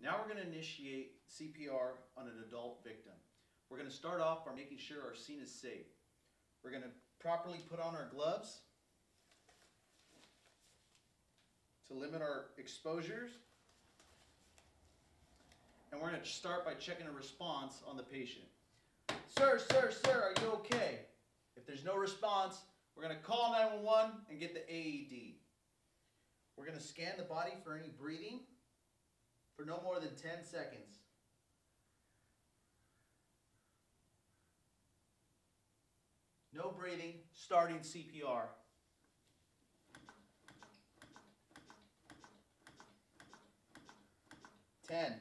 Now we're going to initiate CPR on an adult victim. We're going to start off by making sure our scene is safe. We're going to properly put on our gloves to limit our exposures. And we're going to start by checking a response on the patient. Sir, sir, sir, are you okay? If there's no response, we're going to call 911 and get the AED. We're going to scan the body for any breathing for no more than 10 seconds. No breathing, starting CPR. Ten.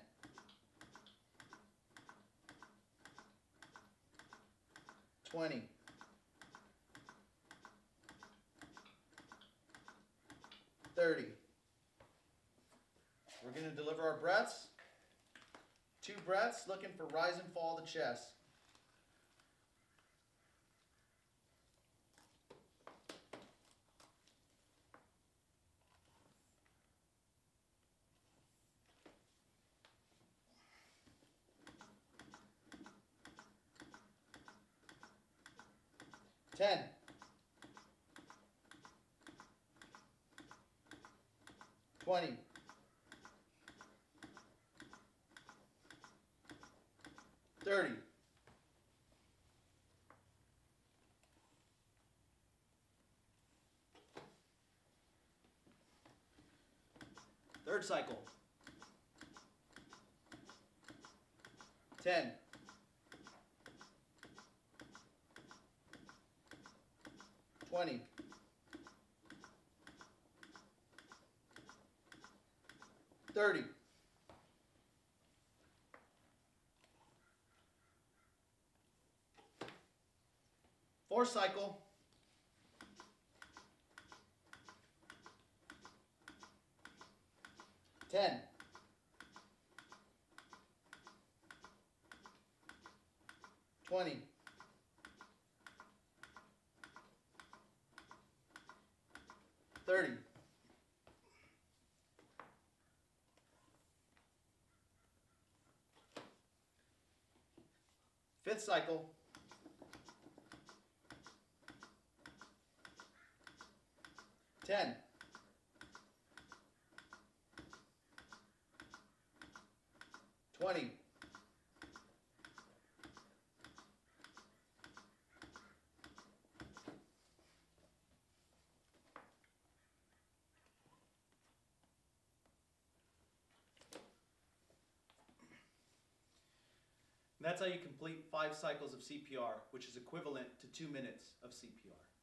Twenty. Thirty. We're going to deliver our breaths. Two breaths, looking for rise and fall of the chest. Ten. Twenty. Thirty. Third cycle. Ten. Twenty. Thirty. Fourth cycle. Ten. Twenty. Thirty. Fifth cycle. Ten. Twenty. And that's how you complete five cycles of CPR, which is equivalent to two minutes of CPR.